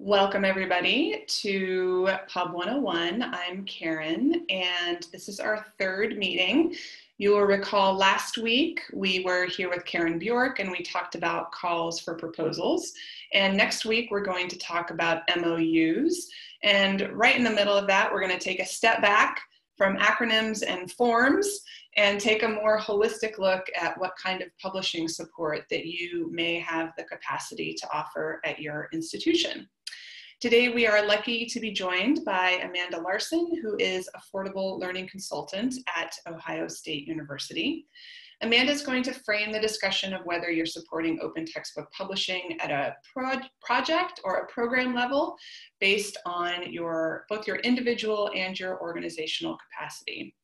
Welcome everybody to Pub 101. I'm Karen and this is our third meeting. You will recall last week we were here with Karen Bjork and we talked about calls for proposals. And next week we're going to talk about MOUs. And right in the middle of that, we're going to take a step back from acronyms and forms and take a more holistic look at what kind of publishing support that you may have the capacity to offer at your institution. Today, we are lucky to be joined by Amanda Larson, who is Affordable Learning Consultant at Ohio State University. Amanda is going to frame the discussion of whether you're supporting open textbook publishing at a pro project or a program level based on your both your individual and your organizational capacity.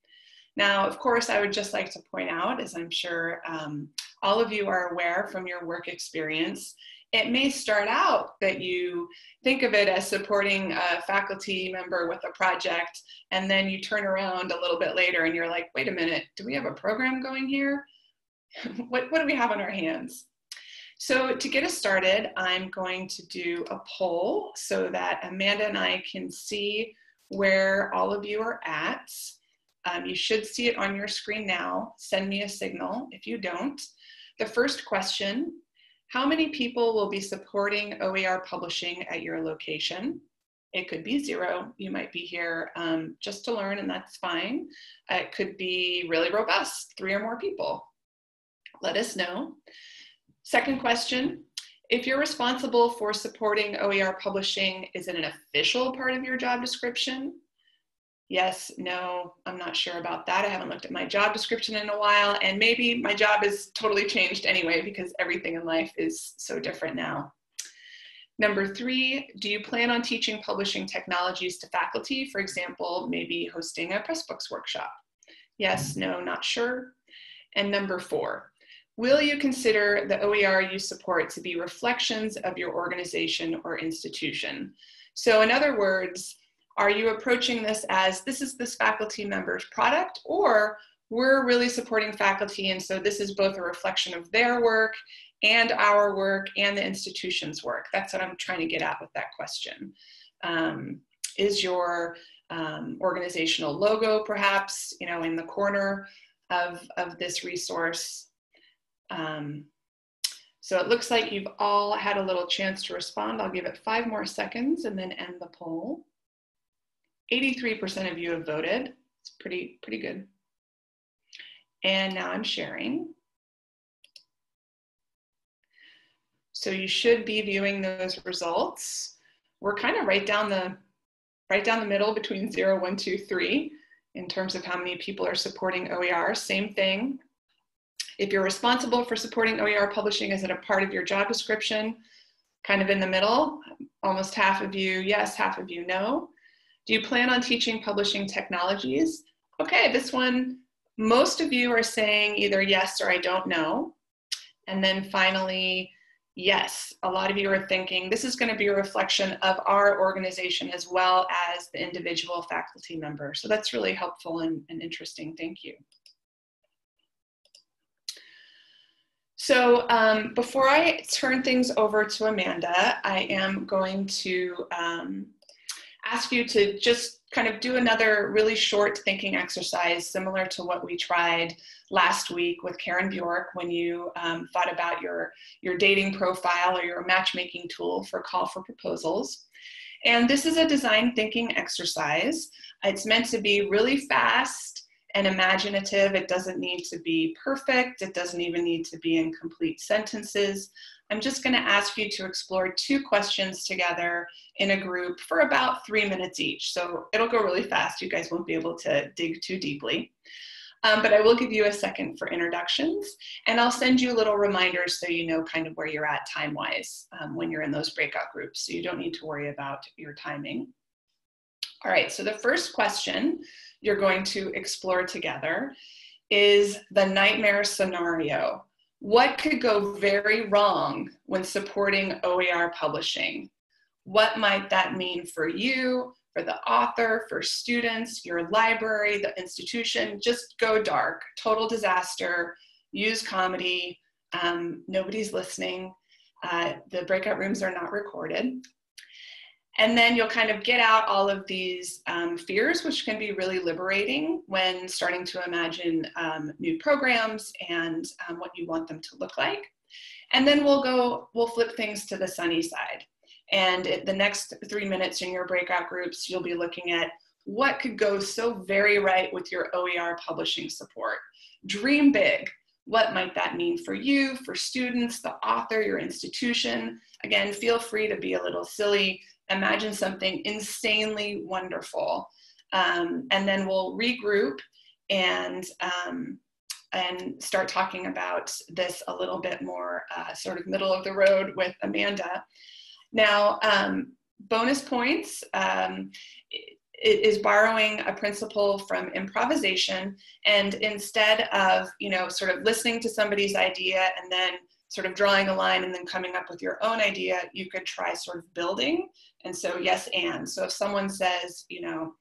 Now, of course, I would just like to point out, as I'm sure um, all of you are aware from your work experience, it may start out that you think of it as supporting a faculty member with a project, and then you turn around a little bit later and you're like, wait a minute, do we have a program going here? what, what do we have on our hands? So to get us started, I'm going to do a poll so that Amanda and I can see where all of you are at. Um, you should see it on your screen now. Send me a signal if you don't. The first question how many people will be supporting OER publishing at your location? It could be zero. You might be here um, just to learn, and that's fine. it could be really robust, three or more people. Let us know. Second question if you're responsible for supporting OER publishing, is it an official part of your job description? Yes, no, I'm not sure about that. I haven't looked at my job description in a while, and maybe my job has totally changed anyway because everything in life is so different now. Number three, do you plan on teaching publishing technologies to faculty? For example, maybe hosting a Pressbooks workshop? Yes, no, not sure. And number four, will you consider the OER you support to be reflections of your organization or institution? So in other words, are you approaching this as this is this faculty member's product or we're really supporting faculty and so this is both a reflection of their work and our work and the institution's work. That's what I'm trying to get at with that question. Um, is your um, organizational logo perhaps, you know, in the corner of, of this resource? Um, so it looks like you've all had a little chance to respond. I'll give it five more seconds and then end the poll. 83% of you have voted. It's pretty, pretty good. And now I'm sharing. So you should be viewing those results. We're kind of right down the right down the middle between zero, one, two, three in terms of how many people are supporting OER. Same thing. If you're responsible for supporting OER publishing, is it a part of your job description? Kind of in the middle, almost half of you yes, half of you no. Do you plan on teaching publishing technologies? Okay, this one, most of you are saying either yes or I don't know. And then finally, yes, a lot of you are thinking this is going to be a reflection of our organization as well as the individual faculty member. So that's really helpful and, and interesting. Thank you. So um, before I turn things over to Amanda, I am going to um, ask you to just kind of do another really short thinking exercise similar to what we tried last week with Karen Bjork when you um, thought about your, your dating profile or your matchmaking tool for call for proposals. And this is a design thinking exercise. It's meant to be really fast and imaginative. It doesn't need to be perfect. It doesn't even need to be in complete sentences. I'm just going to ask you to explore two questions together in a group for about three minutes each. So it'll go really fast. You guys won't be able to dig too deeply. Um, but I will give you a second for introductions and I'll send you little reminders so you know kind of where you're at time-wise um, when you're in those breakout groups. So you don't need to worry about your timing. All right, so the first question you're going to explore together is the nightmare scenario. What could go very wrong when supporting OER publishing? What might that mean for you, for the author, for students, your library, the institution? Just go dark, total disaster, use comedy, um, nobody's listening. Uh, the breakout rooms are not recorded. And then you'll kind of get out all of these um, fears, which can be really liberating when starting to imagine um, new programs and um, what you want them to look like. And then we'll go, we'll flip things to the sunny side. And it, the next three minutes in your breakout groups, you'll be looking at what could go so very right with your OER publishing support. Dream big. What might that mean for you, for students, the author, your institution? Again, feel free to be a little silly. Imagine something insanely wonderful. Um, and then we'll regroup and um, and start talking about this a little bit more uh, sort of middle of the road with Amanda. Now, um, bonus points um, is borrowing a principle from improvisation and instead of you know sort of listening to somebody's idea and then sort of drawing a line and then coming up with your own idea you could try sort of building and so yes and so if someone says you know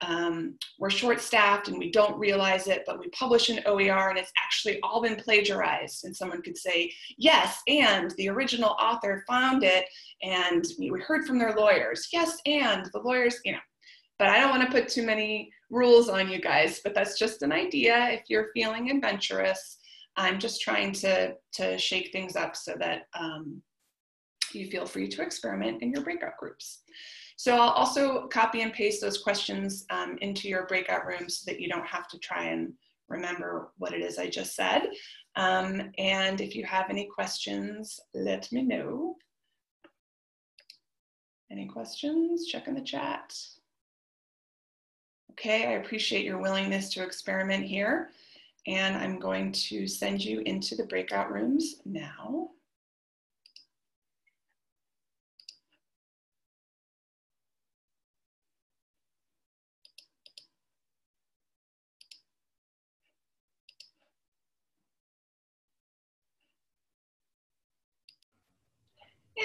um, we're short staffed and we don't realize it, but we publish an OER and it's actually all been plagiarized. And someone could say, yes, and the original author found it and we heard from their lawyers. Yes, and the lawyers, you know. But I don't want to put too many rules on you guys, but that's just an idea if you're feeling adventurous. I'm just trying to, to shake things up so that um, you feel free to experiment in your breakout groups. So I'll also copy and paste those questions um, into your breakout rooms so that you don't have to try and remember what it is I just said. Um, and if you have any questions, let me know. Any questions? Check in the chat. Okay, I appreciate your willingness to experiment here. And I'm going to send you into the breakout rooms now.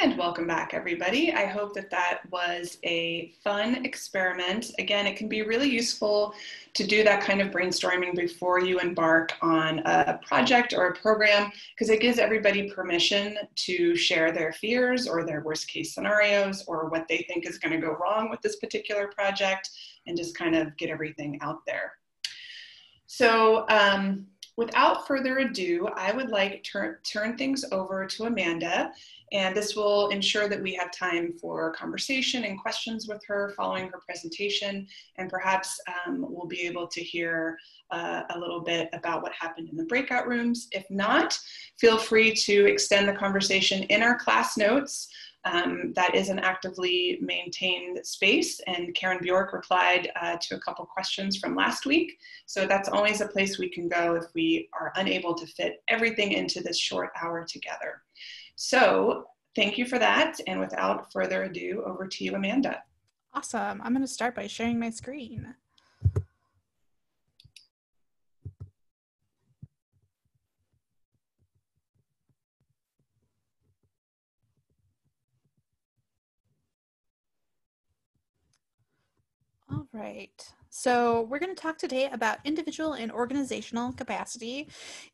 And welcome back, everybody. I hope that that was a fun experiment. Again, it can be really useful to do that kind of brainstorming before you embark on a project or a program, because it gives everybody permission to share their fears or their worst case scenarios or what they think is going to go wrong with this particular project and just kind of get everything out there. So, um, without further ado, I would like to turn things over to Amanda and this will ensure that we have time for conversation and questions with her following her presentation. And perhaps um, we'll be able to hear uh, a little bit about what happened in the breakout rooms. If not, feel free to extend the conversation in our class notes. Um, that is an actively maintained space and Karen Bjork replied uh, to a couple questions from last week. So that's always a place we can go if we are unable to fit everything into this short hour together. So thank you for that. And without further ado, over to you, Amanda. Awesome. I'm going to start by sharing my screen. All right. So we're going to talk today about individual and organizational capacity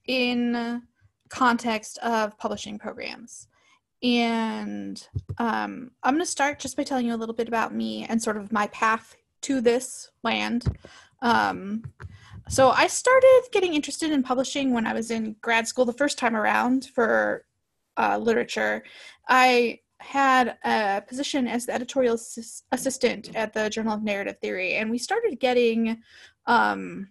in context of publishing programs. And um, I'm going to start just by telling you a little bit about me and sort of my path to this land. Um, so I started getting interested in publishing when I was in grad school the first time around for uh, literature. I had a position as the editorial assistant at the Journal of Narrative Theory, and we started getting um,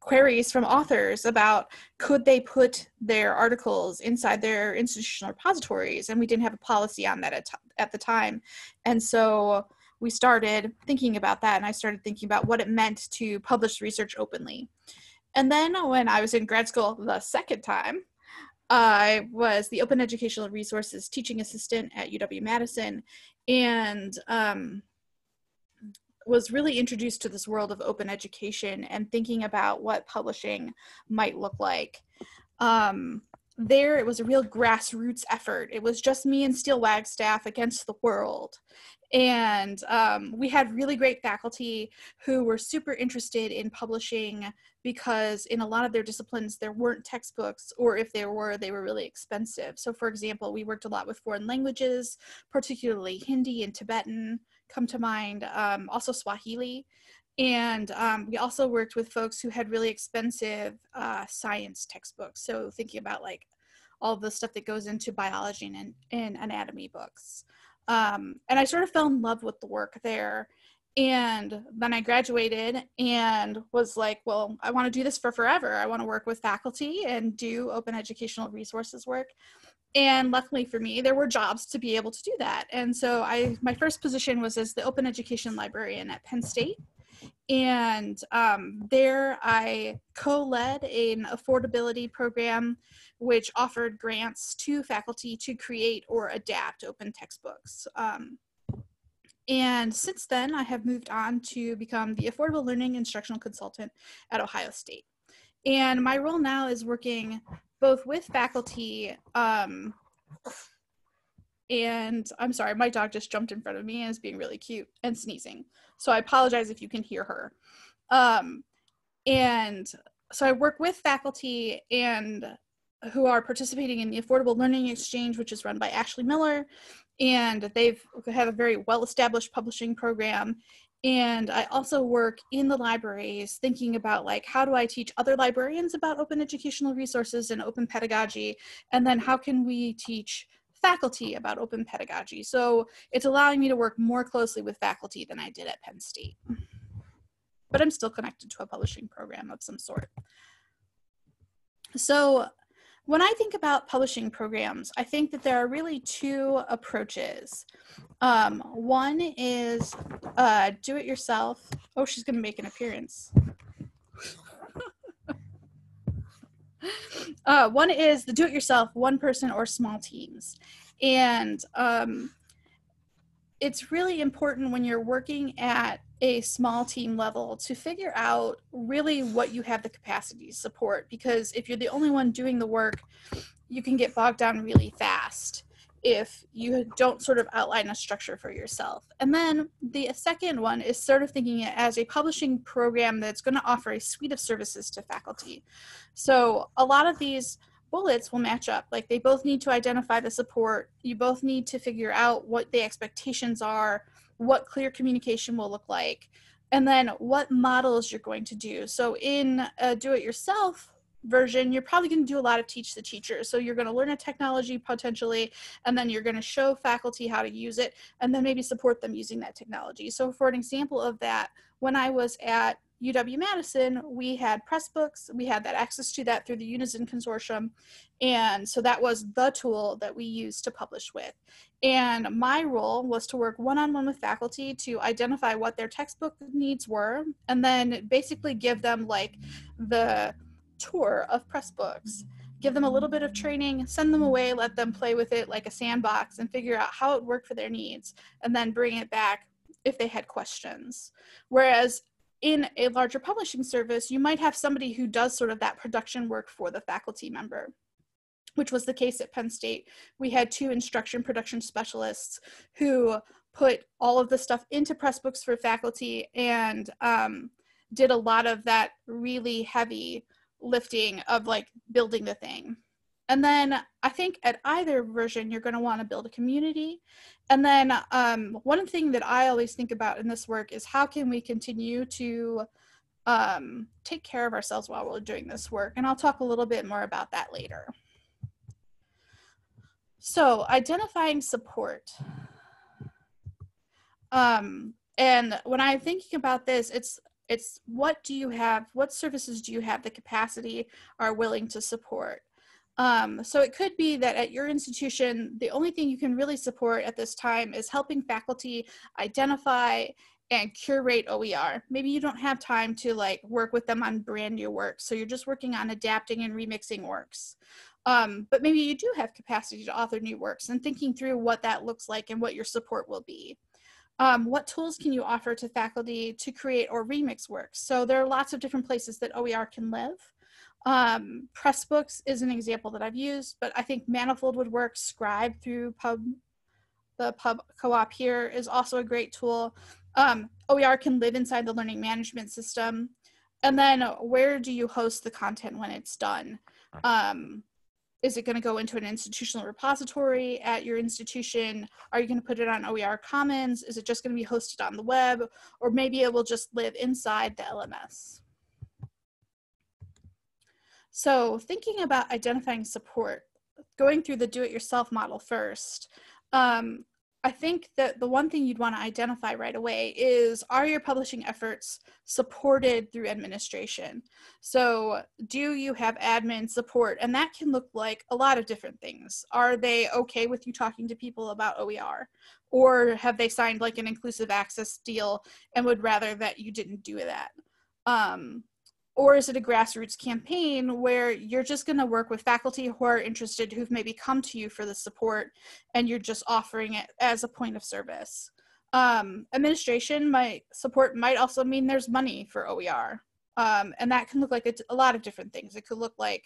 queries from authors about could they put their articles inside their institutional repositories and we didn't have a policy on that at, t- at the time. And so we started thinking about that and i started thinking about what it meant to publish research openly. And then when i was in grad school the second time i was the open educational resources teaching assistant at uw madison and um, was really introduced to this world of open education and thinking about what publishing might look like. Um, there, it was a real grassroots effort. It was just me and Steel Wagstaff against the world. And um, we had really great faculty who were super interested in publishing because in a lot of their disciplines there weren't textbooks or if there were they were really expensive so for example we worked a lot with foreign languages particularly hindi and tibetan come to mind um, also swahili and um, we also worked with folks who had really expensive uh, science textbooks. So thinking about like all the stuff that goes into biology and, and anatomy books. Um, and I sort of fell in love with the work there. And then I graduated and was like, well, I want to do this for forever. I want to work with faculty and do open educational resources work. And luckily for me, there were jobs to be able to do that. And so I, my first position was as the open education librarian at Penn State and um, there I co led an affordability program which offered grants to faculty to create or adapt open textbooks. Um, and since then, I have moved on to become the Affordable Learning Instructional Consultant at Ohio State. And my role now is working both with faculty um, and I'm sorry, my dog just jumped in front of me and is being really cute and sneezing. So I apologize if you can hear her. Um, and so I work with faculty and who are participating in the Affordable Learning Exchange, which is run by Ashley Miller, and they've have a very well-established publishing program. And I also work in the libraries thinking about like how do I teach other librarians about open educational resources and open pedagogy, and then how can we teach faculty about open pedagogy. So it's allowing me to work more closely with faculty than I did at Penn State. But I'm still connected to a publishing program of some sort. So when I think about publishing programs, I think that there are really two approaches. Um, one is uh, do it yourself. Oh, she's going to make an appearance. Uh, one is the do it yourself, one person or small teams. And um, it's really important when you're working at a small team level to figure out really what you have the capacity to support because if you're the only one doing the work, you can get bogged down really fast if you don't sort of outline a structure for yourself. And then the second one is sort of thinking it as a publishing program that's going to offer a suite of services to faculty. So a lot of these bullets will match up. Like they both need to identify the support. You both need to figure out what the expectations are, what clear communication will look like, and then what models you're going to do. So in do it yourself version, you're probably going to do a lot of teach the teacher. So you're going to learn a technology potentially, and then you're going to show faculty how to use it, and then maybe support them using that technology. So for an example of that, when I was at UW Madison, we had Pressbooks. We had that access to that through the Unizin Consortium. And so that was the tool that we used to publish with. And my role was to work one on one with faculty to identify what their textbook needs were, and then basically give them like the tour of Pressbooks, give them a little bit of training, send them away, let them play with it like a sandbox and figure out how it worked for their needs, and then bring it back if they had questions. Whereas in a larger publishing service, you might have somebody who does sort of that production work for the faculty member which was the case at Penn State. We had two instruction production specialists who put all of the stuff into Pressbooks for faculty and um, did a lot of that really heavy lifting of like building the thing. And then I think at either version, you're going to want to build a community. And then um, one thing that I always think about in this work is how can we continue to um, take care of ourselves while we're doing this work? And I'll talk a little bit more about that later. So identifying support. Um, and when I'm thinking about this, it's it's what do you have, what services do you have the capacity are willing to support? Um, so it could be that at your institution, the only thing you can really support at this time is helping faculty identify and curate OER. Maybe you don't have time to like work with them on brand new work. So you're just working on adapting and remixing works. Um, but maybe you do have capacity to author new works and thinking through what that looks like and what your support will be. Um, what tools can you offer to faculty to create or remix works? So there are lots of different places that OER can live. Um, Pressbooks is an example that I've used, but I think Manifold would work, Scribe through Pub, the pub co-op here is also a great tool. Um, OER can live inside the learning management system. And then where do you host the content when it's done? Um, is it going to go into an institutional repository at your institution? Are you going to put it on OER Commons? Is it just going to be hosted on the web? Or maybe it will just live inside the LMS. So thinking about identifying support, going through the do-it-yourself model first, um, I think that the one thing you'd want to identify right away is are your publishing efforts supported through administration? So, do you have admin support? And that can look like a lot of different things. Are they okay with you talking to people about OER? Or have they signed like an inclusive access deal and would rather that you didn't do that? Um, or is it a grassroots campaign where you're just going to work with faculty who are interested who've maybe come to you for the support and you're just offering it as a point of service? Um, administration might support might also mean there's money for oer um, and that can look like a, a lot of different things. It could look like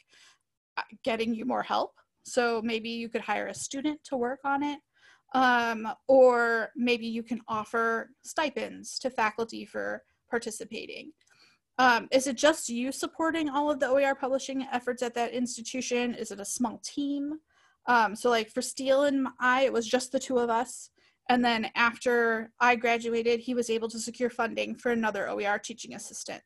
uh, getting you more help. So maybe you could hire a student to work on it. Um, or maybe you can offer stipends to faculty for participating um, is it just you supporting all of the OER publishing efforts at that institution? Is it a small team? Um, so, like for Steel and I, it was just the two of us. And then after I graduated, he was able to secure funding for another OER teaching assistant.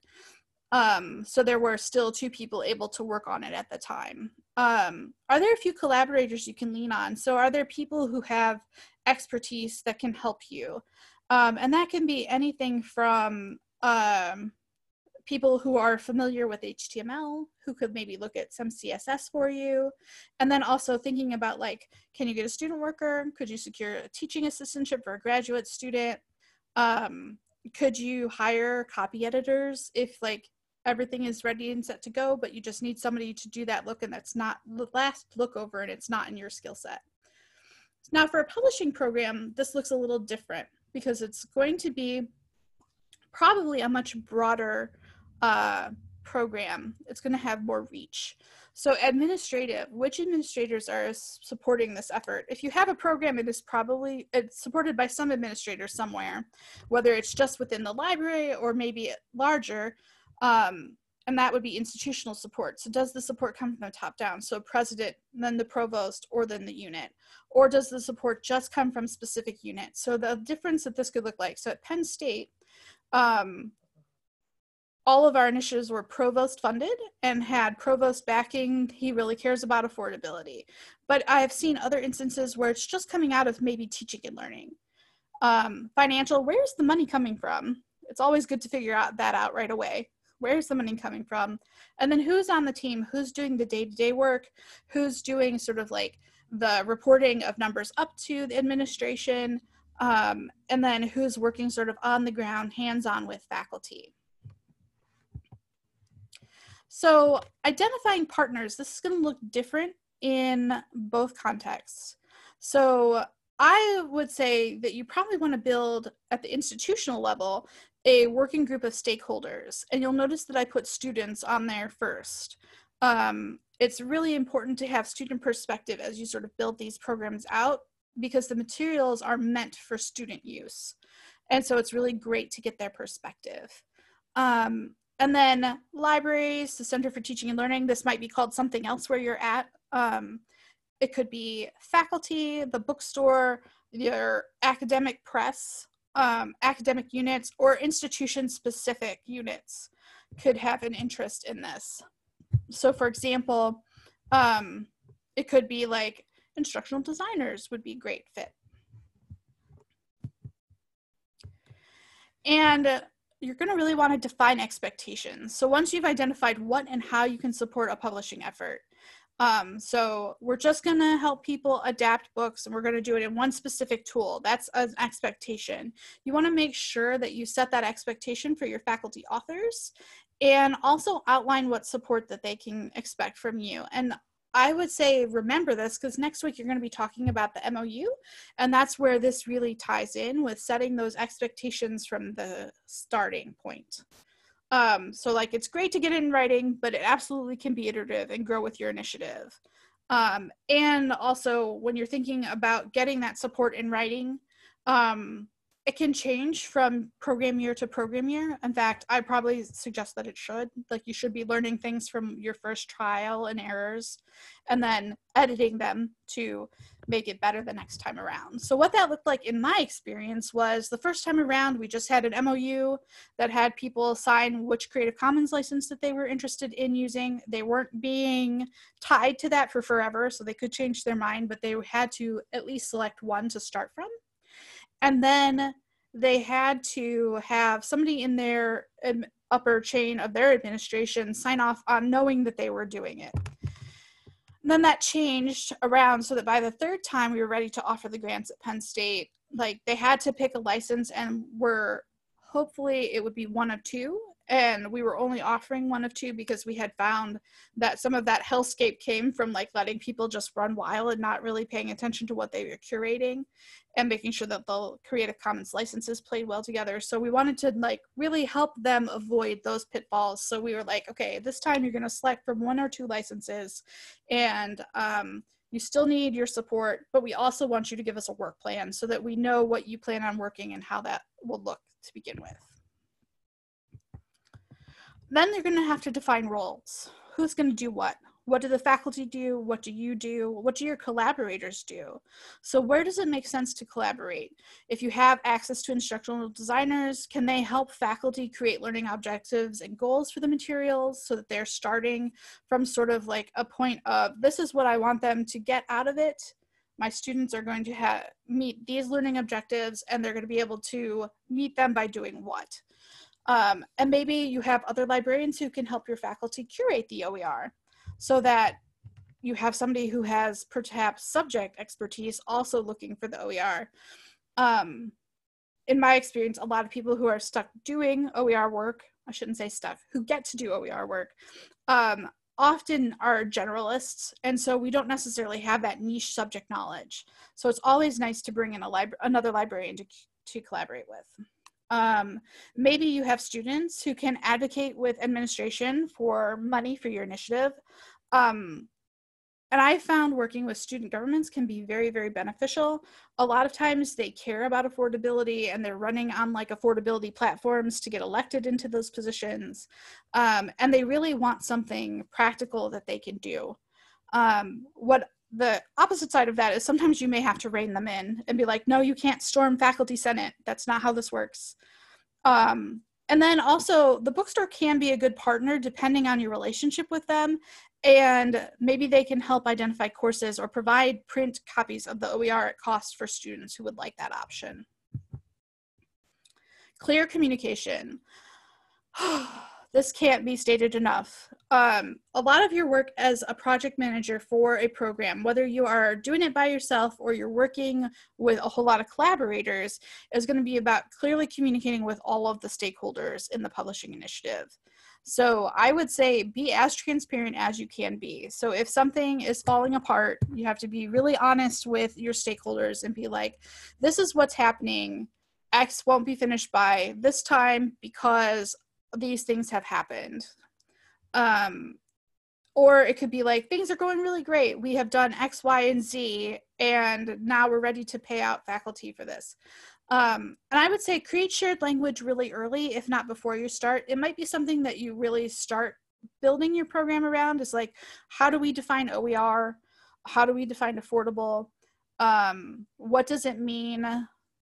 Um, so there were still two people able to work on it at the time. Um, are there a few collaborators you can lean on? So are there people who have expertise that can help you? Um, and that can be anything from um, people who are familiar with HTML who could maybe look at some CSS for you. And then also thinking about like, can you get a student worker? Could you secure a teaching assistantship for a graduate student? Um, could you hire copy editors if like everything is ready and set to go, but you just need somebody to do that look and that's not the last look over and it's not in your skill set. Now for a publishing program, this looks a little different because it's going to be probably a much broader uh, program, it's going to have more reach. So, administrative, which administrators are supporting this effort? If you have a program, it is probably it's supported by some administrator somewhere, whether it's just within the library or maybe larger. Um, and that would be institutional support. So, does the support come from the top down? So, president, then the provost, or then the unit? Or does the support just come from specific units? So, the difference that this could look like so, at Penn State, um, all of our initiatives were provost funded and had provost backing. He really cares about affordability. But I have seen other instances where it's just coming out of maybe teaching and learning. Um, financial, where's the money coming from? It's always good to figure out that out right away. Where's the money coming from? And then who's on the team? Who's doing the day to day work? Who's doing sort of like the reporting of numbers up to the administration? Um, and then who's working sort of on the ground, hands on with faculty? So identifying partners, this is going to look different in both contexts. So I would say that you probably want to build at the institutional level a working group of stakeholders. And you'll notice that I put students on there first. Um, it's really important to have student perspective as you sort of build these programs out because the materials are meant for student use. And so it's really great to get their perspective. Um, and then libraries, the Center for Teaching and Learning, this might be called something else where you're at. Um, it could be faculty, the bookstore, your academic press, um, academic units, or institution specific units could have an interest in this. So, for example, um, it could be like instructional designers would be great fit. And you're going to really want to define expectations. So once you've identified what and how you can support a publishing effort, um, so we're just going to help people adapt books and we're going to do it in one specific tool. That's an expectation. You want to make sure that you set that expectation for your faculty authors and also outline what support that they can expect from you. And I would say remember this because next week you're going to be talking about the MOU, and that's where this really ties in with setting those expectations from the starting point. Um, so, like, it's great to get in writing, but it absolutely can be iterative and grow with your initiative. Um, and also, when you're thinking about getting that support in writing, um, it can change from program year to program year. In fact, I probably suggest that it should. Like you should be learning things from your first trial and errors and then editing them to make it better the next time around. So what that looked like in my experience was the first time around we just had an MOU that had people sign which Creative Commons license that they were interested in using. They weren't being tied to that for forever, so they could change their mind, but they had to at least select one to start from and then they had to have somebody in their upper chain of their administration sign off on knowing that they were doing it. And then that changed around so that by the third time we were ready to offer the grants at Penn State, like they had to pick a license and were hopefully it would be one of two and we were only offering one of two because we had found that some of that hellscape came from like letting people just run wild and not really paying attention to what they were curating and making sure that the creative commons licenses played well together. So we wanted to like really help them avoid those pitfalls. So we were like okay this time you're going to select from one or two licenses and um, you still need your support but we also want you to give us a work plan so that we know what you plan on working and how that will look to begin with then they're going to have to define roles. Who's going to do what? What do the faculty do? What do you do? What do your collaborators do? So, where does it make sense to collaborate? If you have access to instructional designers, can they help faculty create learning objectives and goals for the materials so that they're starting from sort of like a point of this is what I want them to get out of it? My students are going to have meet these learning objectives and they're going to be able to meet them by doing what? Um, and maybe you have other librarians who can help your faculty curate the OER so that you have somebody who has perhaps subject expertise also looking for the OER. Um, in my experience, a lot of people who are stuck doing OER work, I shouldn't say stuck, who get to do OER work, um, often are generalists. And so we don't necessarily have that niche subject knowledge. So it's always nice to bring in a libra- another librarian to, to collaborate with. Um, maybe you have students who can advocate with administration for money for your initiative. Um, and I found working with student governments can be very, very beneficial. A lot of times they care about affordability and they're running on like affordability platforms to get elected into those positions. Um, and they really want something practical that they can do. Um, what the opposite side of that is sometimes you may have to rein them in and be like, no, you can't storm faculty senate. That's not how this works. Um, and then also, the bookstore can be a good partner depending on your relationship with them. And maybe they can help identify courses or provide print copies of the OER at cost for students who would like that option. Clear communication. this can't be stated enough. Um, a lot of your work as a project manager for a program, whether you are doing it by yourself or you're working with a whole lot of collaborators, is going to be about clearly communicating with all of the stakeholders in the publishing initiative. So I would say be as transparent as you can be. So if something is falling apart, you have to be really honest with your stakeholders and be like, this is what's happening. X won't be finished by this time because these things have happened. Um, or it could be like things are going really great. We have done X, Y, and Z, and now we're ready to pay out faculty for this. Um, and I would say create shared language really early, if not before you start. It might be something that you really start building your program around is like, how do we define OER? How do we define affordable? Um, what does it mean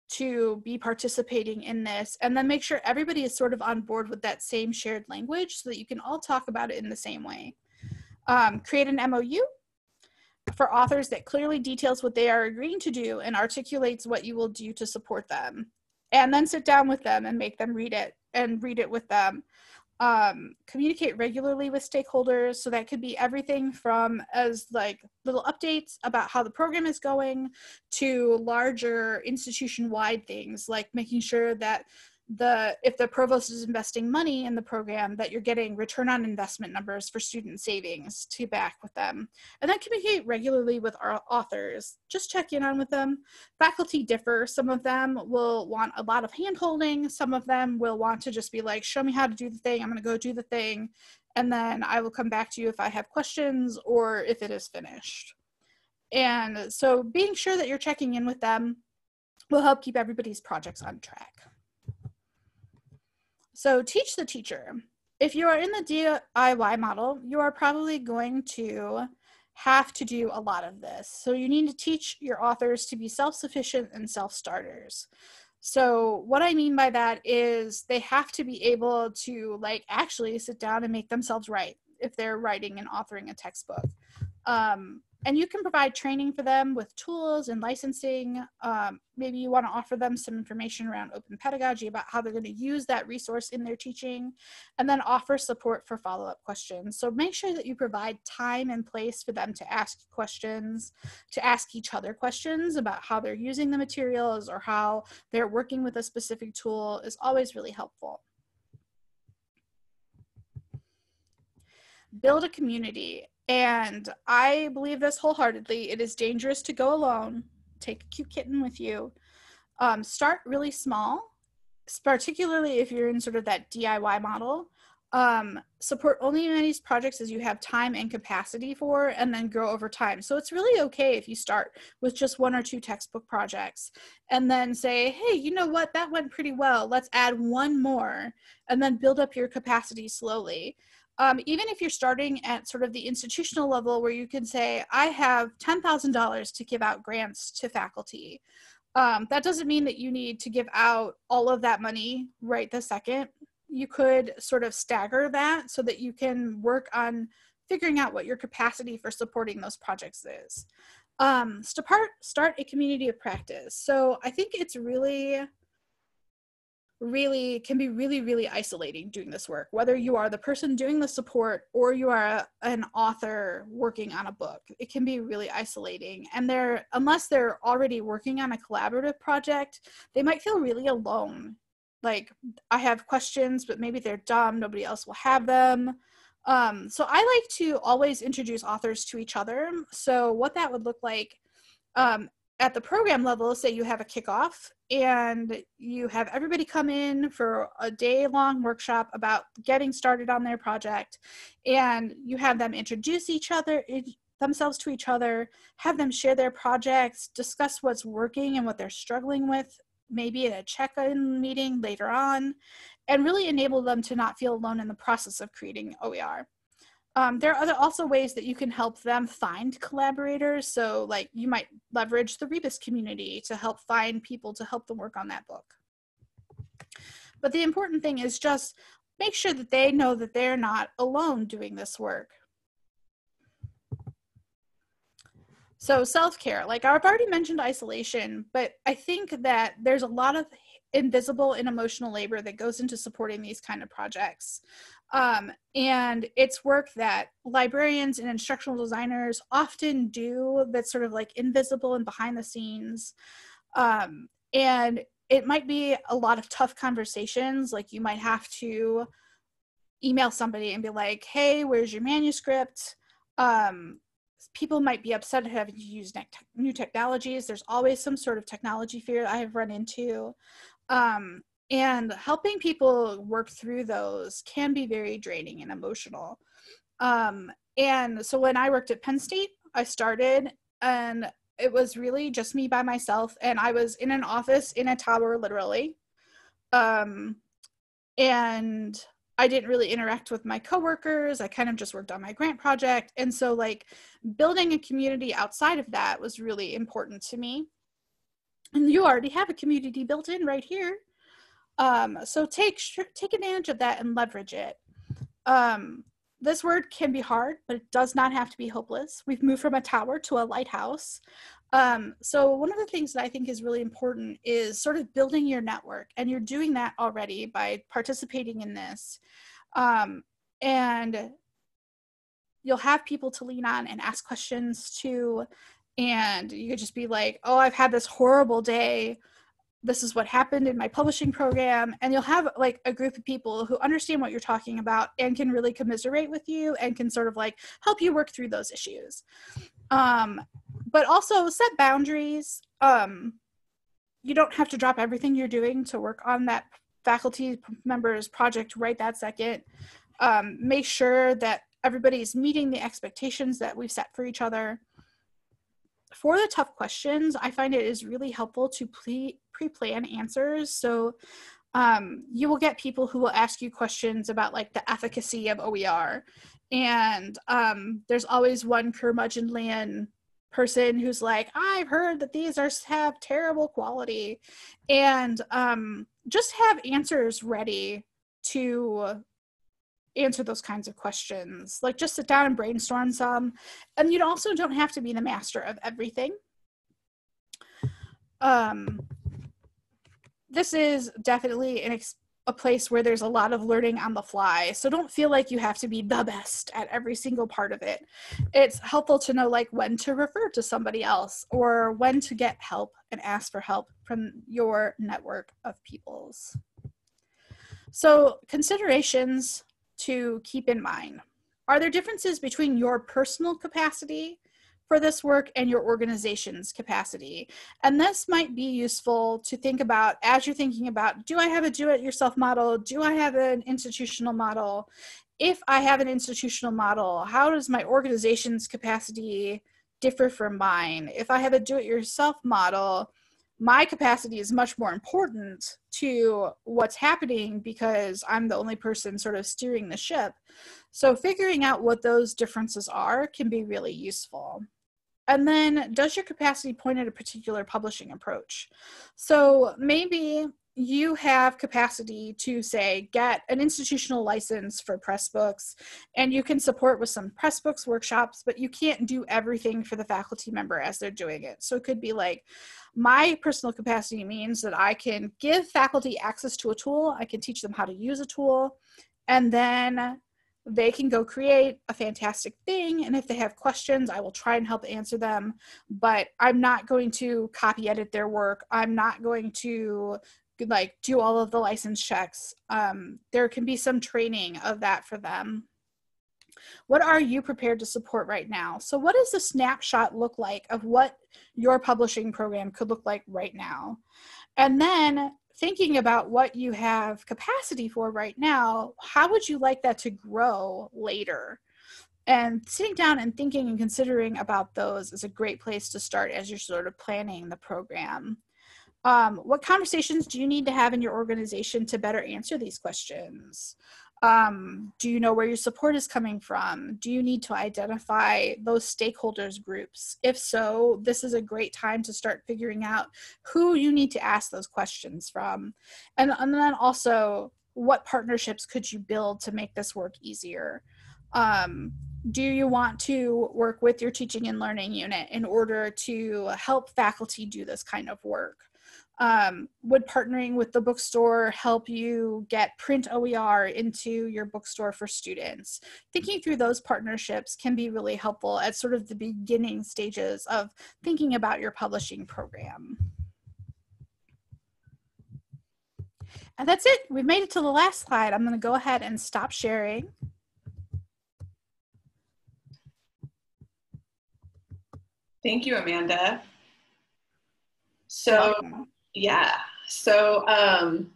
to be participating in this and then make sure everybody is sort of on board with that same shared language so that you can all talk about it in the same way. Um, create an mou for authors that clearly details what they are agreeing to do and articulates what you will do to support them. And then sit down with them and make them read it and read it with them um, communicate regularly with stakeholders. So that could be everything from as like little updates about how the program is going to larger institution wide things like making sure that the if the provost is investing money in the program that you're getting return on investment numbers for student savings to back with them. And then communicate regularly with our authors. Just check in on with them. Faculty differ. Some of them will want a lot of hand holding. Some of them will want to just be like show me how to do the thing. I'm going to go do the thing. And then I will come back to you if I have questions or if it is finished. And so being sure that you're checking in with them will help keep everybody's projects on track. So teach the teacher. If you are in the DIY model, you are probably going to have to do a lot of this. So you need to teach your authors to be self-sufficient and self-starters. So what I mean by that is they have to be able to like actually sit down and make themselves write if they're writing and authoring a textbook. Um, and you can provide training for them with tools and licensing. Um, maybe you want to offer them some information around open pedagogy about how they're going to use that resource in their teaching, and then offer support for follow up questions. So make sure that you provide time and place for them to ask questions, to ask each other questions about how they're using the materials or how they're working with a specific tool is always really helpful. Build a community. And I believe this wholeheartedly. It is dangerous to go alone. Take a cute kitten with you. Um, start really small, particularly if you're in sort of that DIY model. Um, support only many projects as you have time and capacity for, and then grow over time. So it's really okay if you start with just one or two textbook projects and then say, hey, you know what, that went pretty well. Let's add one more, and then build up your capacity slowly um, even if you're starting at sort of the institutional level where you can say, I have $10,000 to give out grants to faculty, um, that doesn't mean that you need to give out all of that money right the second. You could sort of stagger that so that you can work on figuring out what your capacity for supporting those projects is. Um, start, start a community of practice. So I think it's really really can be really really isolating doing this work whether you are the person doing the support or you are a, an author working on a book it can be really isolating. And they're unless they're already working on a collaborative project they might feel really alone. Like i have questions but maybe they're dumb nobody else will have them. Um, so i like to always introduce authors to each other. So what that would look like um, at the program level, say you have a kickoff and you have everybody come in for a day long workshop about getting started on their project, and you have them introduce each other themselves to each other, have them share their projects, discuss what's working and what they're struggling with, maybe at a check-in meeting later on, and really enable them to not feel alone in the process of creating OER. Um, there are other also ways that you can help them find collaborators. So, like you might leverage the Rebus community to help find people to help them work on that book. But the important thing is just make sure that they know that they're not alone doing this work. So, self care, like I've already mentioned isolation, but I think that there's a lot of invisible and emotional labor that goes into supporting these kind of projects. Um, and it's work that librarians and instructional designers often do that's sort of like invisible and behind the scenes. Um, and it might be a lot of tough conversations. Like you might have to email somebody and be like, hey, where's your manuscript? Um, people might be upset at having to use new technologies. There's always some sort of technology fear I have run into. Um, and helping people work through those can be very draining and emotional. Um, and so when I worked at Penn State, I started and it was really just me by myself and I was in an office in a tower literally. Um, and I didn't really interact with my coworkers. I kind of just worked on my grant project. And so like building a community outside of that was really important to me. And you already have a community built in right here. Um, so take take advantage of that and leverage it. Um, this word can be hard, but it does not have to be hopeless. We've moved from a tower to a lighthouse. Um, so one of the things that I think is really important is sort of building your network, and you're doing that already by participating in this. Um, and you'll have people to lean on and ask questions to, and you could just be like, "Oh, I've had this horrible day this is what happened in my publishing program. And you'll have like a group of people who understand what you're talking about and can really commiserate with you and can sort of like help you work through those issues. Um, but also set boundaries. Um, you don't have to drop everything you're doing to work on that faculty member's project right that second. Um, make sure that everybody is meeting the expectations that we've set for each other. For the tough questions, I find it is really helpful to pre plan answers. So um, you will get people who will ask you questions about like the efficacy of OER. And um, there's always one curmudgeonland person who's like, I've heard that these are have terrible quality. And um, just have answers ready to answer those kinds of questions. Like just sit down and brainstorm some. And you also don't have to be the master of everything. Um, this is definitely an ex- a place where there's a lot of learning on the fly. So don't feel like you have to be the best at every single part of it. It's helpful to know like when to refer to somebody else or when to get help and ask for help from your network of peoples. So considerations to keep in mind. Are there differences between your personal capacity for this work and your organization's capacity. And this might be useful to think about as you're thinking about do I have a do it yourself model? Do I have an institutional model? If I have an institutional model, how does my organization's capacity differ from mine? If I have a do it yourself model, my capacity is much more important to what's happening because I'm the only person sort of steering the ship. So, figuring out what those differences are can be really useful. And then, does your capacity point at a particular publishing approach? So, maybe you have capacity to say get an institutional license for Pressbooks and you can support with some Pressbooks workshops but you can't do everything for the faculty member as they're doing it so it could be like my personal capacity means that i can give faculty access to a tool i can teach them how to use a tool and then they can go create a fantastic thing and if they have questions i will try and help answer them. But i'm not going to copy edit their work. I'm not going to like do all of the license checks. Um, there can be some training of that for them. What are you prepared to support right now? So what does the snapshot look like of what your publishing program could look like right now? And then thinking about what you have capacity for right now, how would you like that to grow later? And sitting down and thinking and considering about those is a great place to start as you're sort of planning the program. Um, what conversations do you need to have in your organization to better answer these questions? Um, do you know where your support is coming from? Do you need to identify those stakeholders groups? If so this is a great time to start figuring out who you need to ask those questions from. And, and then also what partnerships could you build to make this work easier? Um, do you want to work with your teaching and learning unit in order to help faculty do this kind of work um, would partnering with the bookstore help you get print OER into your bookstore for students? Thinking through those partnerships can be really helpful at sort of the beginning stages of thinking about your publishing program. And that's it. We've made it to the last slide. I'm going to go ahead and stop sharing. Thank you, Amanda. So, yeah. So um,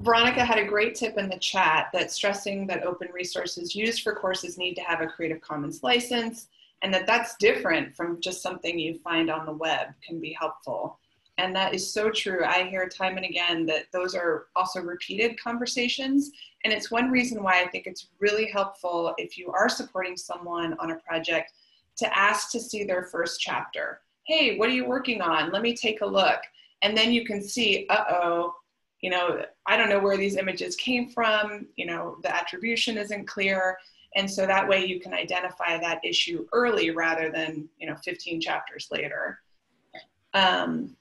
Veronica had a great tip in the chat that stressing that open resources used for courses need to have a Creative Commons license and that that's different from just something you find on the web can be helpful. And that is so true. I hear time and again that those are also repeated conversations. And it's one reason why I think it's really helpful if you are supporting someone on a project to ask to see their first chapter. Hey, what are you working on? Let me take a look and then you can see, uh-oh, you know, I don't know where these images came from, you know, the attribution isn't clear. And so that way you can identify that issue early rather than, you know, 15 chapters later. Um,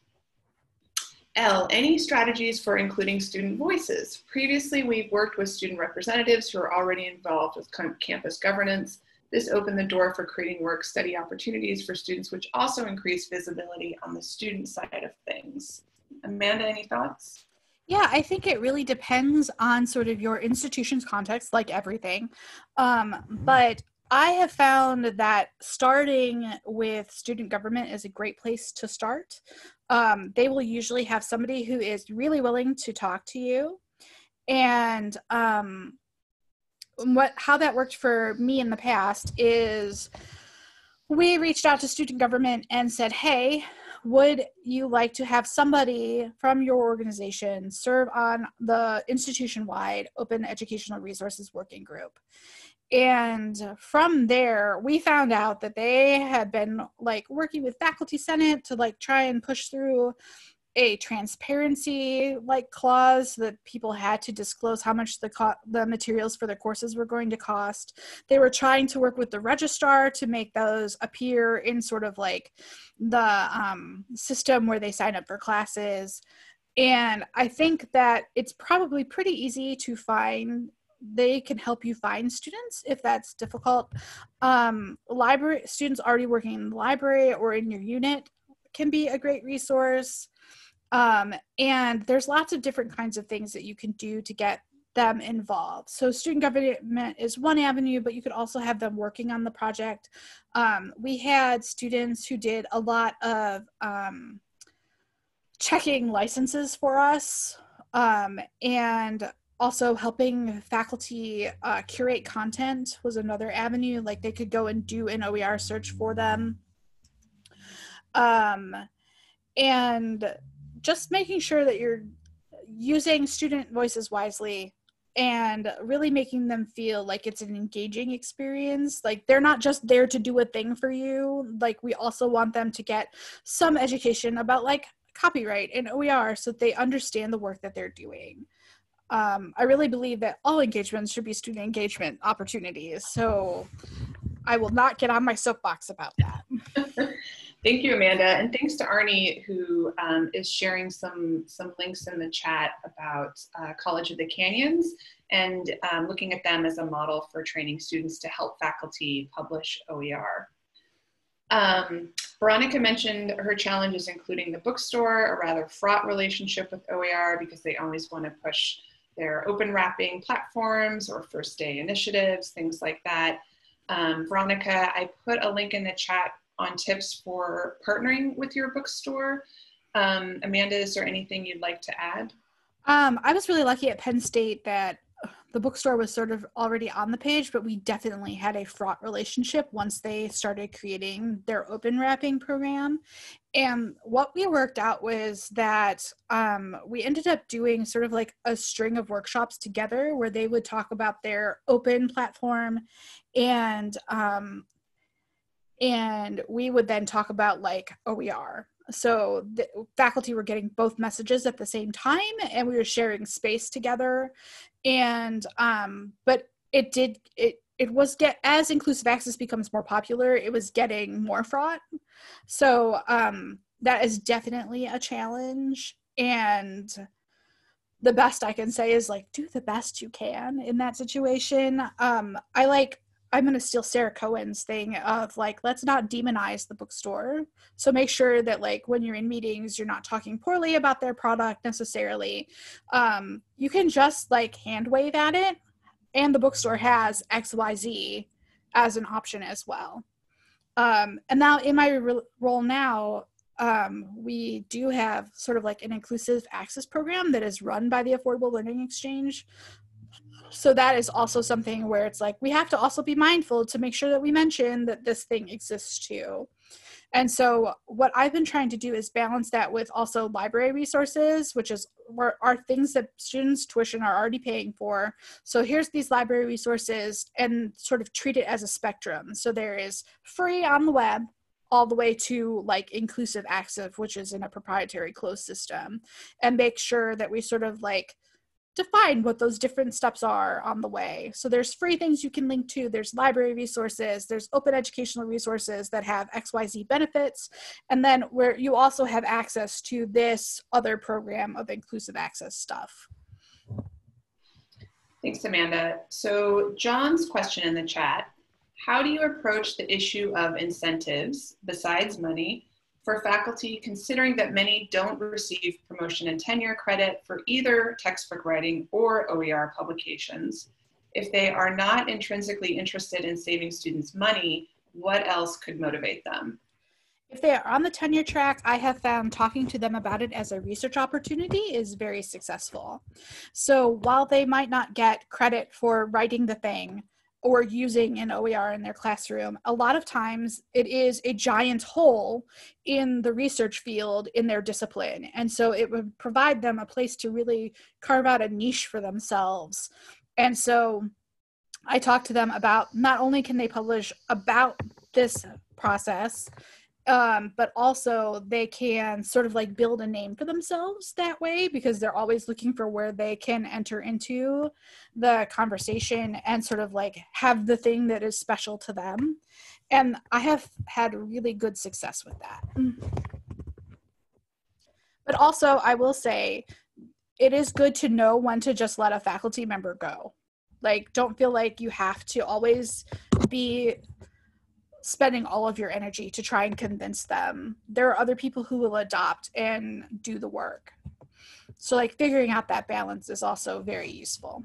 Elle, any strategies for including student voices? Previously, we've worked with student representatives who are already involved with campus governance. This opened the door for creating work study opportunities for students, which also increased visibility on the student side of things. Amanda, any thoughts? Yeah, I think it really depends on sort of your institution's context, like everything. Um, mm-hmm. but I have found that starting with student government is a great place to start. Um, they will usually have somebody who is really willing to talk to you and um, what how that worked for me in the past is we reached out to student government and said, "Hey, would you like to have somebody from your organization serve on the institution-wide open educational resources working group?" And from there, we found out that they had been like working with faculty senate to like try and push through a transparency like clause that people had to disclose how much the co- the materials for their courses were going to cost. They were trying to work with the registrar to make those appear in sort of like the um, system where they sign up for classes. And I think that it's probably pretty easy to find they can help you find students if that's difficult. Um, library students already working in the library or in your unit can be a great resource. Um, and there's lots of different kinds of things that you can do to get them involved. So student government is one avenue, but you could also have them working on the project. Um, we had students who did a lot of um, checking licenses for us um, and also helping faculty uh, curate content was another avenue. Like they could go and do an OER search for them. Um, and just making sure that you're using student voices wisely and really making them feel like it's an engaging experience. Like they're not just there to do a thing for you. Like we also want them to get some education about like copyright and oer so that they understand the work that they're doing. Um, i really believe that all engagements should be student engagement opportunities. So i will not get on my soapbox about that Thank you, Amanda, and thanks to Arnie, who um, is sharing some some links in the chat about uh, College of the Canyons and um, looking at them as a model for training students to help faculty publish OER. Um, Veronica mentioned her challenges, including the bookstore, a rather fraught relationship with OER because they always want to push their open wrapping platforms or first day initiatives, things like that. Um, Veronica, I put a link in the chat on tips for partnering with your bookstore. Um, Amanda, is there anything you'd like to add? Um, I was really lucky at Penn State that the bookstore was sort of already on the page, but we definitely had a fraught relationship once they started creating their open wrapping program. And what we worked out was that um, we ended up doing sort of like a string of workshops together where they would talk about their open platform and um, and we would then talk about like OER. So the faculty were getting both messages at the same time, and we were sharing space together. And um, but it did it it was get as inclusive access becomes more popular, it was getting more fraught. So um, that is definitely a challenge, and the best I can say is like do the best you can in that situation. Um, I like I'm going to steal Sarah Cohen's thing of like, let's not demonize the bookstore. So make sure that like when you're in meetings, you're not talking poorly about their product necessarily. Um, you can just like hand wave at it, and the bookstore has X Y Z as an option as well. Um, and now in my re- role now, um, we do have sort of like an inclusive access program that is run by the Affordable Learning Exchange so that is also something where it's like we have to also be mindful to make sure that we mention that this thing exists too. And so what i've been trying to do is balance that with also library resources which is are things that students tuition are already paying for. So here's these library resources and sort of treat it as a spectrum. So there is free on the web all the way to like inclusive access which is in a proprietary closed system and make sure that we sort of like define what those different steps are on the way. So there's free things you can link to, there's library resources, there's open educational resources that have XYZ benefits, and then where you also have access to this other program of inclusive access stuff. Thanks, Amanda. So John's question in the chat, how do you approach the issue of incentives besides money for faculty considering that many don't receive promotion and tenure credit for either textbook writing or OER publications. If they are not intrinsically interested in saving students money, what else could motivate them? if they are on the tenure track, I have found talking to them about it as a research opportunity is very successful. So while they might not get credit for writing the thing or using an OER in their classroom, a lot of times it is a giant hole in the research field in their discipline. And so it would provide them a place to really carve out a niche for themselves. And so I talked to them about not only can they publish about this process, um, but also they can sort of like build a name for themselves that way because they're always looking for where they can enter into the conversation and sort of like have the thing that is special to them. And I have had really good success with that. But also, I will say it is good to know when to just let a faculty member go. Like, don't feel like you have to always be spending all of your energy to try and convince them. There are other people who will adopt and do the work. So, like, figuring out that balance is also very useful.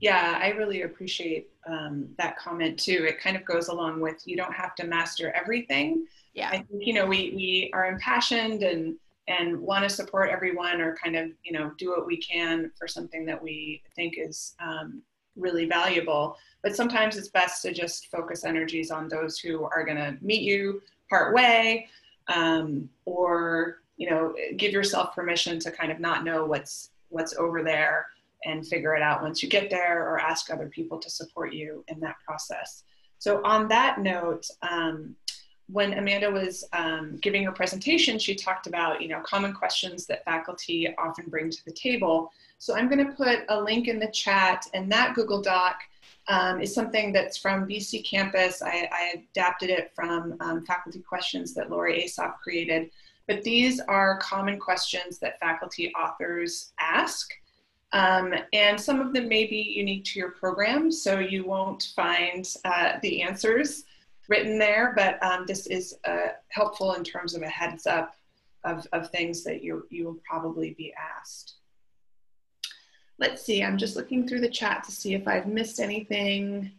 Yeah, I really appreciate um, that comment too. It kind of goes along with you don't have to master everything. Yeah. I think, you know, we, we are impassioned and, and want to support everyone or kind of, you know, do what we can for something that we think is um, really valuable. But sometimes it's best to just focus energies on those who are going to meet you part way um, or, you know, give yourself permission to kind of not know what's what's over there and figure it out once you get there or ask other people to support you in that process. So on that note, um, when Amanda was um, giving her presentation, she talked about, you know, common questions that faculty often bring to the table. So I'm going to put a link in the chat, and that Google Doc um, is something that's from BCcampus. I, I adapted it from um, faculty questions that Lauri Aesoph created. But these are common questions that faculty authors ask. Um, and some of them may be unique to your program, so you won't find uh, the answers written there, but um, this is uh, helpful in terms of a heads up of, of things that you, you will probably be asked. Let's see, I'm just looking through the chat to see if I've missed anything.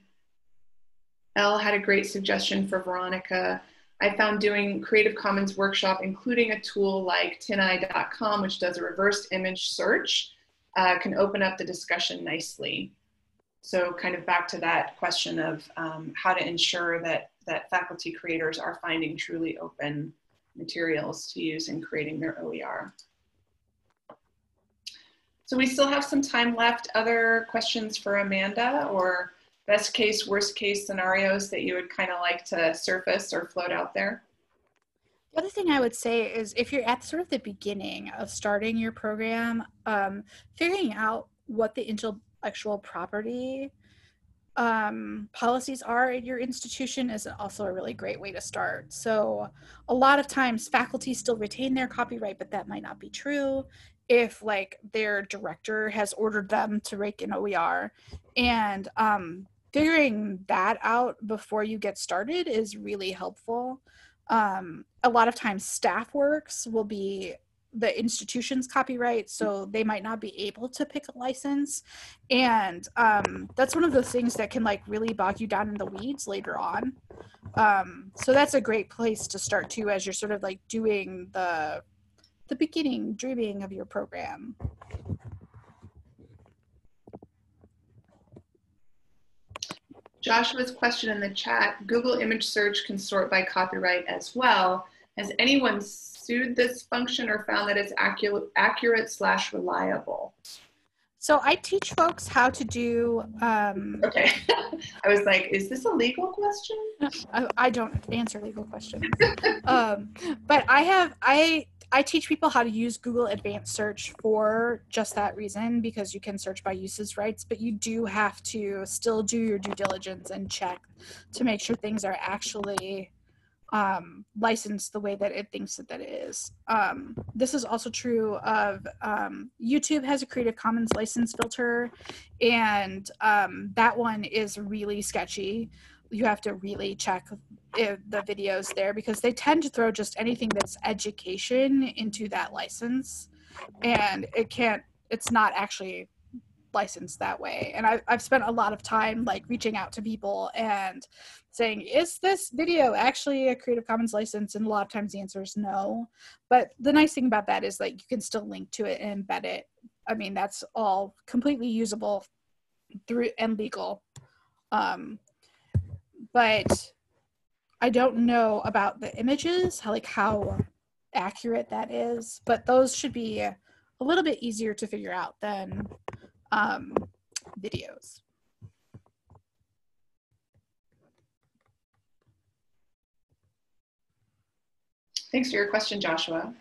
Elle had a great suggestion for Veronica. I found doing Creative Commons workshop, including a tool like tineye.com, which does a reverse image search, uh, can open up the discussion nicely. So kind of back to that question of um, how to ensure that, that faculty creators are finding truly open materials to use in creating their OER. So we still have some time left. Other questions for Amanda or best case, worst case scenarios that you would kind of like to surface or float out there? The other thing I would say is if you're at sort of the beginning of starting your program, um, figuring out what the intellectual property um, policies are at your institution is also a really great way to start. So, a lot of times faculty still retain their copyright, but that might not be true if like their director has ordered them to rake an OER. And um, figuring that out before you get started is really helpful. Um, a lot of times, staff works will be the institution's copyright, so they might not be able to pick a license. And um, that's one of those things that can like really bog you down in the weeds later on. Um, so that's a great place to start too, as you're sort of like doing the the beginning dreaming of your program. Joshua's question in the chat, Google image search can sort by copyright as well. Has anyone sued this function or found that it's accurate, accurate slash reliable? So I teach folks how to do. Um, okay, I was like, is this a legal question? I, I don't answer legal questions, um, but I have I I teach people how to use Google Advanced Search for just that reason because you can search by uses rights, but you do have to still do your due diligence and check to make sure things are actually um, licensed the way that it thinks that, that it is. Um, this is also true of um, YouTube has a Creative Commons license filter, and um, that one is really sketchy you have to really check the videos there because they tend to throw just anything that's education into that license and it can't it's not actually licensed that way. And I've, I've spent a lot of time like reaching out to people and saying, is this video actually a Creative Commons license? And a lot of times the answer is no. But the nice thing about that is like you can still link to it and embed it. I mean, that's all completely usable through and legal. Um, but I don't know about the images, how like how accurate that is, but those should be a little bit easier to figure out than um, videos. Thanks for your question, Joshua.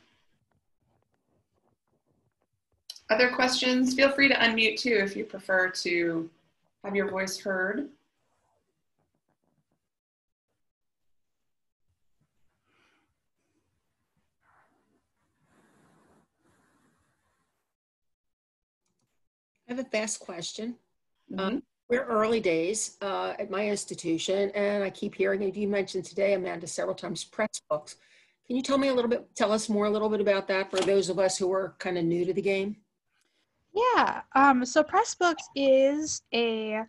Other questions? Feel free to unmute too if you prefer to have your voice heard. I have a fast question. Mm -hmm. we're early days uh, at my institution, and I keep hearing you mentioned today, Amanda, several times Pressbooks. Can you tell me a little bit, tell us more a little bit about that for those of us who are kind of new to the game? Yeah, um, so Pressbooks is a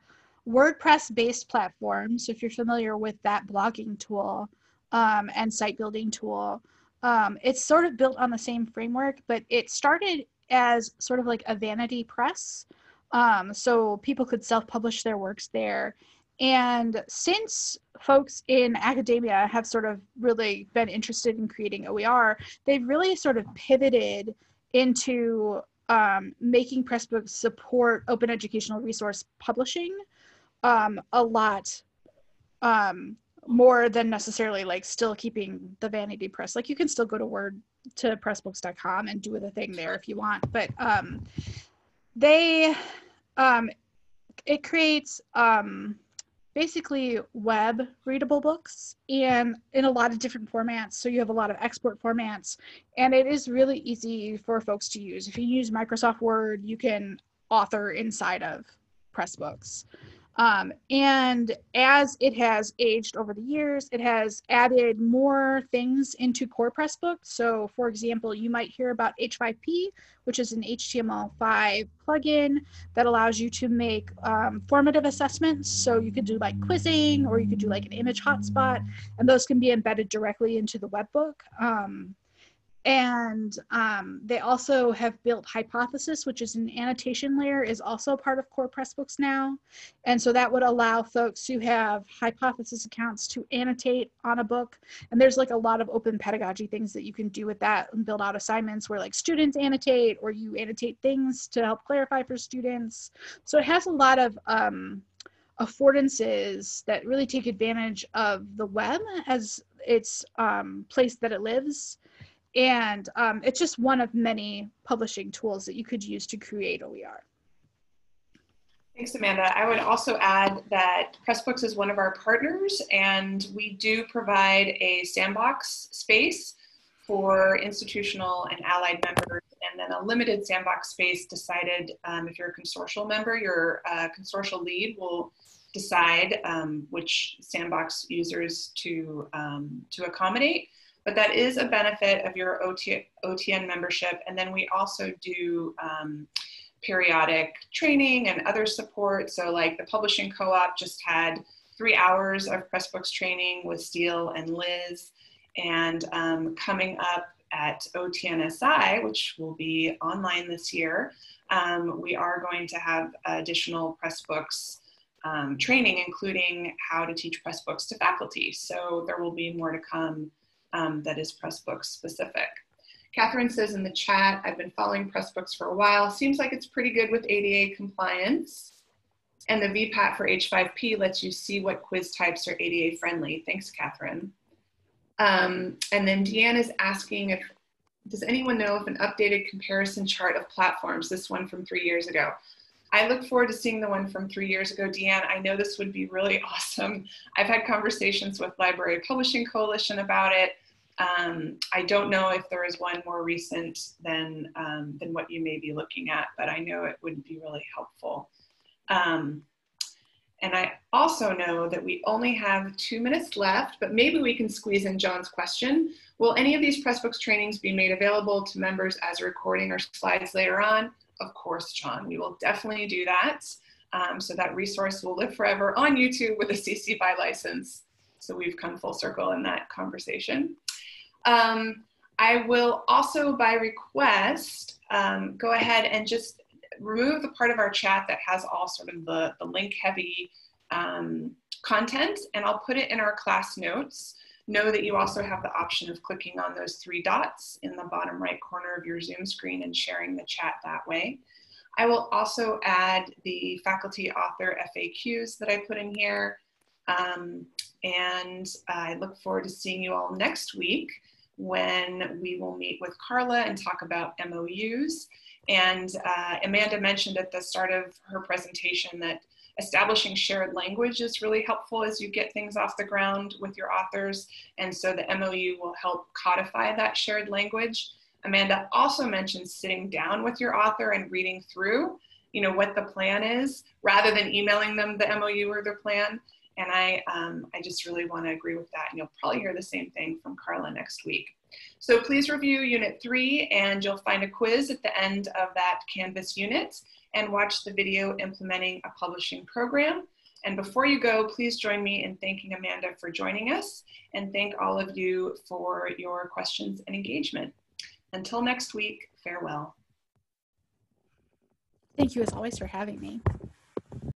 WordPress based platform. So if you're familiar with that blogging tool um, and site building tool, um, it's sort of built on the same framework, but it started as sort of like a vanity press. Um, so people could self publish their works there. And since folks in academia have sort of really been interested in creating OER, they've really sort of pivoted into um, making Pressbooks support open educational resource publishing um, a lot um, more than necessarily like still keeping the vanity press. Like you can still go to Word to pressbooks.com and do the thing there if you want, but um, they um, it creates um, basically web readable books and in a lot of different formats. So you have a lot of export formats, and it is really easy for folks to use. If you use Microsoft Word, you can author inside of Pressbooks. Um, and as it has aged over the years, it has added more things into core Pressbook. So, for example, you might hear about H5P, which is an HTML5 plugin that allows you to make um, formative assessments. So, you could do like quizzing or you could do like an image hotspot, and those can be embedded directly into the webbook. Um, and um, they also have built Hypothesis, which is an annotation layer, is also part of Core Pressbooks now. And so that would allow folks who have Hypothesis accounts to annotate on a book. And there's like a lot of open pedagogy things that you can do with that and build out assignments where like students annotate or you annotate things to help clarify for students. So it has a lot of um, affordances that really take advantage of the web as its um, place that it lives and um, it's just one of many publishing tools that you could use to create OER. Thanks, Amanda. I would also add that Pressbooks is one of our partners, and we do provide a sandbox space for institutional and allied members, and then a limited sandbox space decided um, if you're a consortial member, your uh, consortial lead will decide um, which sandbox users to, um, to accommodate but that is a benefit of your OT, OTN membership. And then we also do um, periodic training and other support. So like the publishing co-op just had three hours of Pressbooks training with Steel and Liz. And um, coming up at OTNSI, which will be online this year, um, we are going to have additional Pressbooks um, training, including how to teach Pressbooks to faculty. So there will be more to come um, that is Pressbooks specific. Catherine says in the chat, I've been following Pressbooks for a while. Seems like it's pretty good with ADA compliance. And the VPAT for H5P lets you see what quiz types are ADA friendly. Thanks, Catherine. Um, and then Deanne is asking if, does anyone know if an updated comparison chart of platforms, this one from three years ago? I look forward to seeing the one from three years ago, Deanne. I know this would be really awesome. I've had conversations with Library Publishing Coalition about it. Um, I don't know if there is one more recent than, um, than what you may be looking at, but I know it would be really helpful. Um, and I also know that we only have two minutes left, but maybe we can squeeze in John's question. Will any of these Pressbooks trainings be made available to members as a recording or slides later on? of course, John. We will definitely do that. Um, so that resource will live forever on YouTube with a CC BY license. So we've come full circle in that conversation. Um, I will also, by request, um, go ahead and just remove the part of our chat that has all sort of the, the link heavy um, content, and I'll put it in our class notes. Know that you also have the option of clicking on those three dots in the bottom right corner of your Zoom screen and sharing the chat that way. I will also add the faculty author FAQs that I put in here. Um, and I look forward to seeing you all next week when we will meet with Carla and talk about MOUs. And uh, Amanda mentioned at the start of her presentation that establishing shared language is really helpful as you get things off the ground with your authors. And so the MOU will help codify that shared language. Amanda also mentioned sitting down with your author and reading through, you know, what the plan is rather than emailing them the MOU or their plan. And I, um, I just really want to agree with that. And you'll probably hear the same thing from Carla next week. So please review Unit 3 and you'll find a quiz at the end of that Canvas unit and watch the video implementing a publishing program. And before you go, please join me in thanking Amanda for joining us and thank all of you for your questions and engagement. Until next week, farewell. Thank you as always for having me.